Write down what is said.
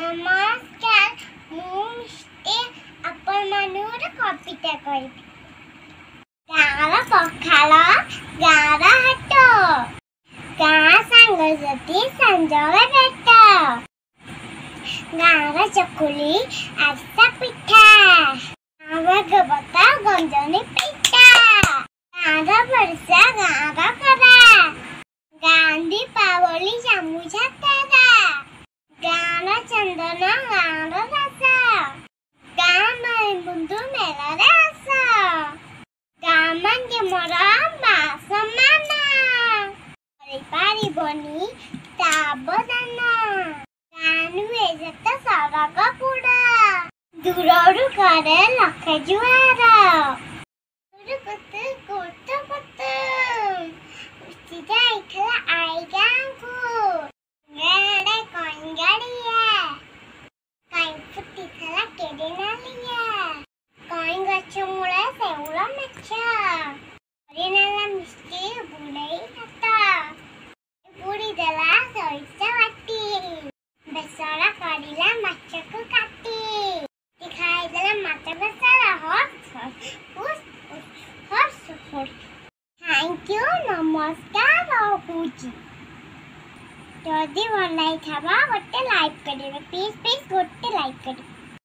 Mama can moon a upper manure copita coit. Gara pokala, gara hato. Gara sangazati sanjala betta. Gara chakuli asa pita. Gara gabata gonjani pita. Gara barsa gara kada. Gandhi pavoli samuja ମୋର ମାସ ମାମା କରିପାରିବନି ସାବଧାନ ଜାଣିବେ ଯେତେ ସଡ଼କ ପୁଡ଼ା ଦୂରରୁ ଘରେ ଲଖେ ଜୁଆର ଗୋଟ আচ্ছা হরিণালা মিষ্টি বুড়াই খাতা বুড়ি দেলা সরিষা বাটি বেসরা করিলা মাছকু কাটি খাই দেলা মাছ Besra horse horse horse horse thank you নমস্কার বাবুজি যদি ভাল লাগি থাবা গোটে লাইক କରିବେ ପ୍ଲିଜ୍ ପ୍ଲିଜ୍ ଗୋଟେ ଲାଇକ୍ କରିବେ